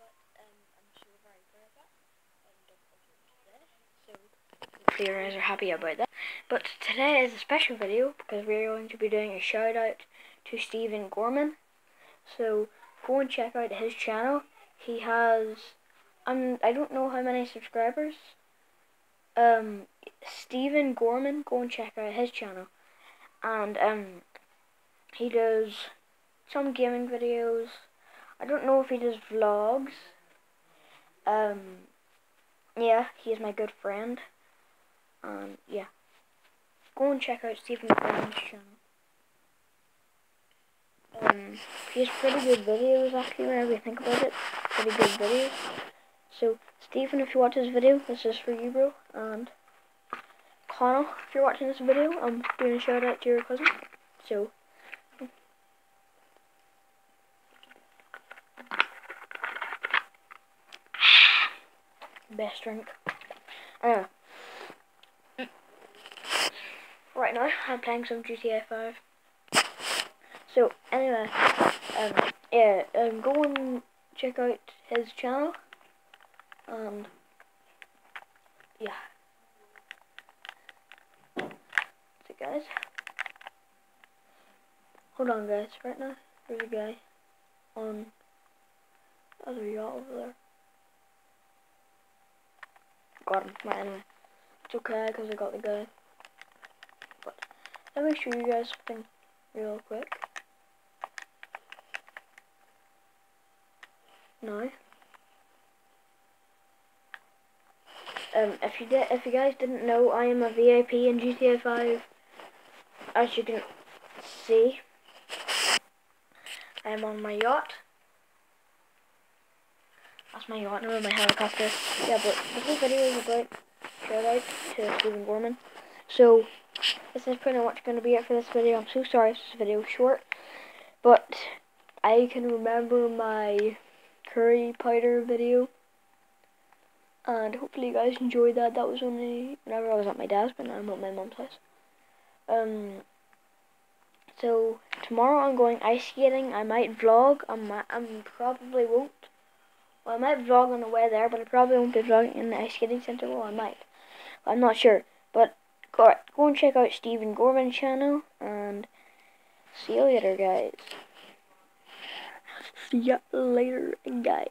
but um, I'm very that. So hopefully you guys are happy about that. But today is a special video because we're going to be doing a shout out to Steven Gorman. So go and check out his channel. He has um I don't know how many subscribers. Um Steven Gorman, go and check out his channel. And um he does some gaming videos. I don't know if he does vlogs. Um yeah, he is my good friend. Um yeah. Go and check out Steven Gorman's channel. Um, he has pretty good videos actually whenever you think about it. Pretty good videos. So, Steven, if you watch this video, this is for you, bro. And Connell, if you're watching this video, I'm doing a shout out to your cousin. So, best drink. Right now, I'm playing some GTA 5. So, anyway, um, yeah, um, go and check out his channel. And, yeah. So, guys. Hold on, guys, right now. There's a guy on the other yacht over there. Got him. Right, anyway. It's okay, because I got the guy. But, let me show you guys something real quick. No. Um, if you did, if you guys didn't know, I am a VIP in GTA 5. As you can see, I am on my yacht. That's my yacht, no, my helicopter. Yeah, but this whole video is about shout out to Steven Gorman. So, this is pretty much going to be it for this video. I'm so sorry if this video is short, but I can remember my curry powder video. And hopefully you guys enjoyed that. That was only whenever I was at my dad's, but now I'm at my mom's house. Um. So tomorrow I'm going ice skating. I might vlog. I might. I probably won't. Well, I might vlog on the way there, but I probably won't be vlogging in the ice skating center. Well, I might. I'm not sure. But go, go and check out Steven Gorman's channel and see you later, guys. See ya later, guys.